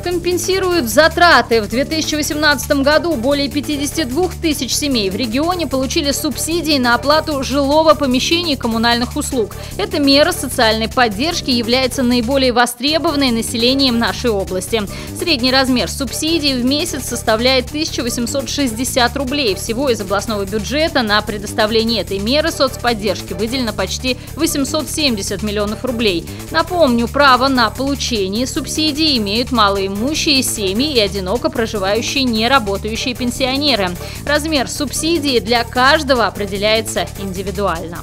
компенсируют затраты. В 2018 году более 52 тысяч семей в регионе получили субсидии на оплату жилого помещения и коммунальных услуг. Эта мера социальной поддержки является наиболее востребованной населением нашей области. Средний размер субсидий в месяц составляет 1860 рублей. Всего из областного бюджета на предоставление этой меры соцподдержки выделено почти 870 миллионов рублей. Напомню, право на получение субсидий имеют малые малоимущие семьи и одиноко проживающие неработающие пенсионеры. Размер субсидии для каждого определяется индивидуально.